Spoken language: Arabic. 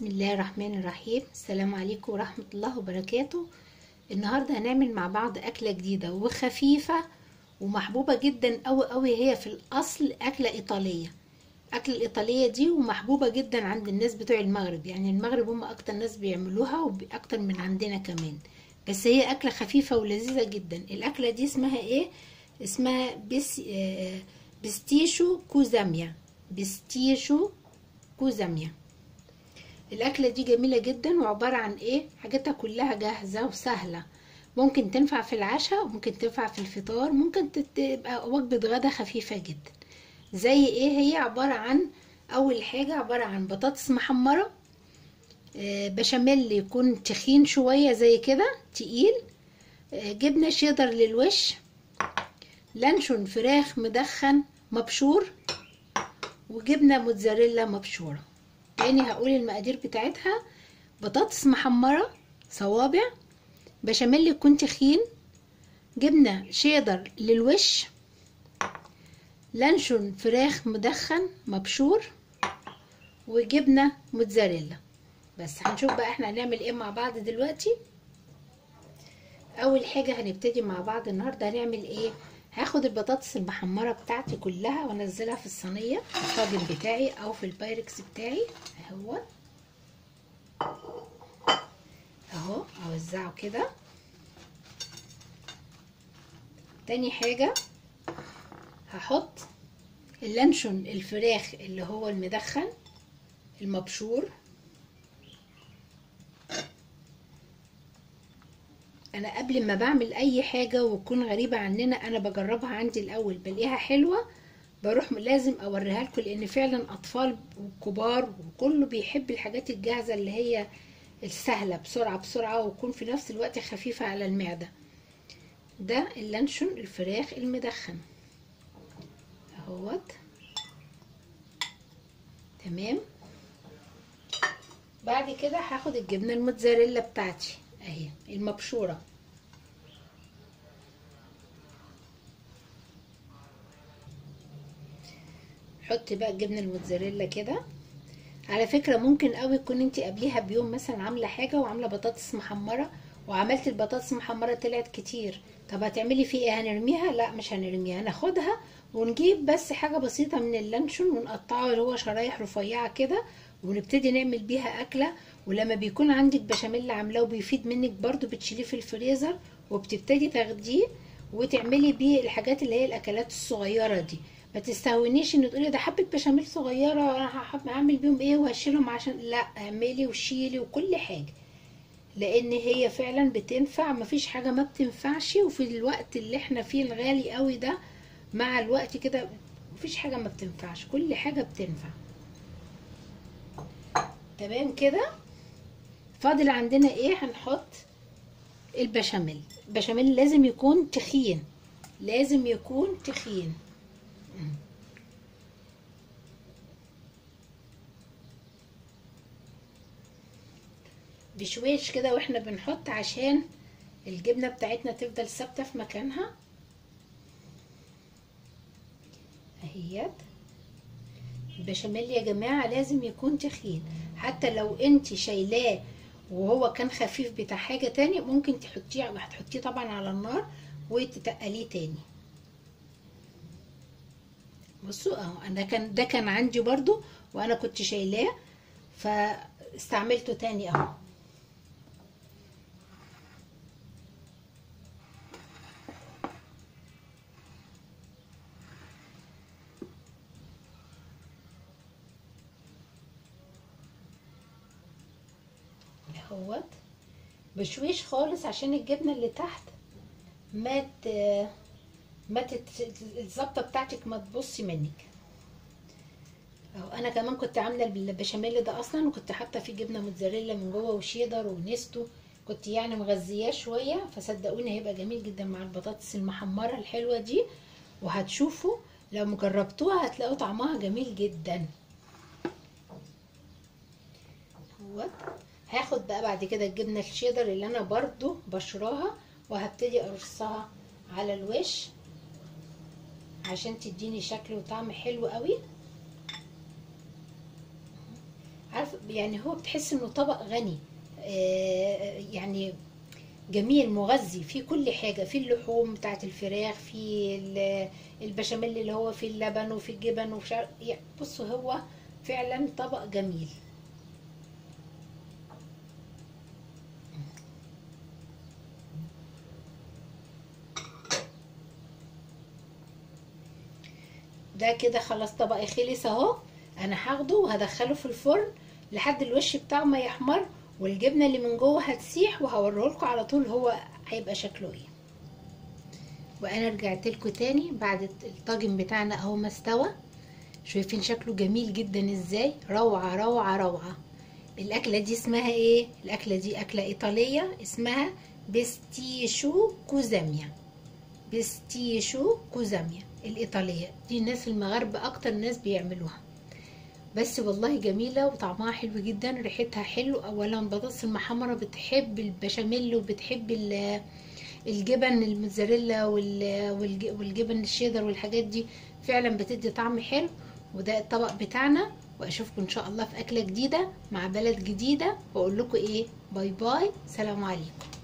بسم الله الرحمن الرحيم. السلام عليكم ورحمة الله وبركاته. النهاردة هنعمل مع بعض أكلة جديدة وخفيفة ومحبوبة جدا أوي أوي. هي في الأصل أكلة إيطالية. أكلة الإيطالية دي ومحبوبة جدا عند الناس بتوع المغرب. يعني المغرب هم أكتر ناس بيعملوها وأكتر من عندنا كمان. بس هي أكلة خفيفة ولذيذة جدا. الأكلة دي اسمها إيه؟ اسمها بس آه بستيشو كوزاميا. بستيشو كوزاميا. الأكلة دي جميلة جدا وعبارة عن إيه؟ حاجاتها كلها جاهزة وسهلة. ممكن تنفع في العشاء وممكن تنفع في الفطار ممكن تبقى وجبة غدا خفيفة جدا. زي إيه؟ هي عبارة عن أول حاجة عبارة عن بطاطس محمرة آه بشاميل يكون تخين شوية زي كده تقيل آه جبنة شيدر للوش لانشون فراخ مدخن مبشور وجبنة موتزاريلا مبشورة. تاني هقول المقادير بتاعتها. بطاطس محمرة صوابع بشاميل يكون تخين جبنة شيدر للوش لانشون فراخ مدخن مبشور وجبنة موتزاريلا. بس هنشوف بقى إحنا هنعمل إيه مع بعض دلوقتي. أول حاجة هنبتدي مع بعض النهاردة هنعمل إيه؟ هاخد البطاطس المحمرة بتاعتي كلها وانزلها في الصينية الطاجن بتاعي أو في البايركس بتاعي. أهو. أهو أوزعه كده. تاني حاجة هحط اللانشون الفراخ اللي هو المدخن المبشور. أنا قبل ما بعمل أي حاجة وتكون غريبة عننا أنا بجربها عندي الأول بلاقيها حلوة بروح لازم أوريها لكم لأن فعلا أطفال وكبار وكله بيحب الحاجات الجاهزة اللي هي السهلة بسرعة بسرعة وتكون في نفس الوقت خفيفة على المعدة. ده اللانشون الفراخ المدخن. أهوت. تمام. بعد كده هاخد الجبنة الموتزاريلا بتاعتي. أهي المبشورة. حطي بقى الجبنة الموتزاريلا كده. على فكرة ممكن قوي تكون انت قبليها بيوم مثلا عاملة حاجة وعاملة بطاطس محمرة وعملت البطاطس محمره طلعت كتير. طب هتعملي فيه إيه؟ هنرميها؟ لا مش هنرميها. هناخدها ونجيب بس حاجة بسيطة من اللانشون ونقطعه اللي هو شرايح رفيعة كده ونبتدي نعمل بيها أكلة. ولما بيكون عندك بشاميل عاملاه وبيفيد منك برضو بتشيليه في الفريزر وبتبتدي تاخديه وتعملي بيه الحاجات اللي هي الأكلات الصغيرة دي. ما تستهونيش ان تقولي ده حبة بشاميل صغيرة أنا هعمل بيهم إيه وهشيلهم عشان لا اعملي وشيلي وكل حاجة. لأن هي فعلا بتنفع مفيش حاجة ما بتنفعش وفي الوقت اللي إحنا فيه الغالي قوي ده مع الوقت كده مفيش حاجة ما بتنفعش كل حاجة بتنفع. تمام كده؟ فاضل عندنا إيه؟ هنحط البشاميل. البشاميل لازم يكون تخين لازم يكون تخين. بشويش كده وإحنا بنحط عشان الجبنة بتاعتنا تفضل ثابتة في مكانها. أهيت. البشاميل يا جماعة لازم يكون تخين. حتى لو انت شايلاه وهو كان خفيف بتاع حاجة تاني ممكن تحطيه هتحطيه طبعا على النار وتتقليه تاني. بصوا أهو أنا كان ده كان عندي برضو وأنا كنت شايلاه فاستعملته تاني أهو. أهوت. بشويش خالص عشان الجبنة اللي تحت ما ما الظبطه بتاعتك ما تبصي منك. اهو أنا كمان كنت عاملة البشاميل ده أصلا وكنت حاطة فيه جبنة موتزاريلا من جوه وشيدر ونستو. كنت يعني مغذياه شوية فصدقوني هيبقى جميل جدا مع البطاطس المحمرة الحلوة دي. وهتشوفوا لو مجربتوها هتلاقوا طعمها جميل جدا. هاخد بقى بعد كده الجبنة الشيدر اللي أنا برضو بشراها وهبتدي أرصها على الوش. عشان تديني شكل وطعم حلو قوي. عارف يعني هو بتحس إنه طبق غني. آه، يعني جميل مغذي فيه كل حاجة. فيه اللحوم بتاعت الفراخ ال- البشاميل اللي هو فيه اللبن وفيه الجبن وفي يعني بصوا هو فعلا طبق جميل. ده كده خلاص طبقي خلص اهو. أنا هاخده وهدخله في الفرن لحد الوش بتاعه ما يحمر والجبنة اللي من جوه هتسيح وهوريه لكم على طول هو هيبقى شكله إيه. وأنا رجعت لكم تاني بعد الطاجن بتاعنا اهو ما استوى. شايفين شكله جميل جدا إزاي؟ روعة روعة روعة. الأكلة دي اسمها إيه؟ الأكلة دي أكلة إيطالية اسمها بستيشو كوزاميا. بستيشو كوزاميا. الإيطالية. دي الناس المغاربة أكتر ناس بيعملوها. بس والله جميلة وطعمها حلو جدا ريحتها حلو. أولا بطاطس المحمرة بتحب البشاميل وبتحب ال- الجبن الموتزاريلا وال- والج- والجبن الشيدر والحاجات دي. فعلا بتدي طعم حلو وده الطبق بتاعنا. وأشوفكم إن شاء الله في أكلة جديدة مع بلد جديدة. وأقول لكم إيه باي باي. سلام عليكم.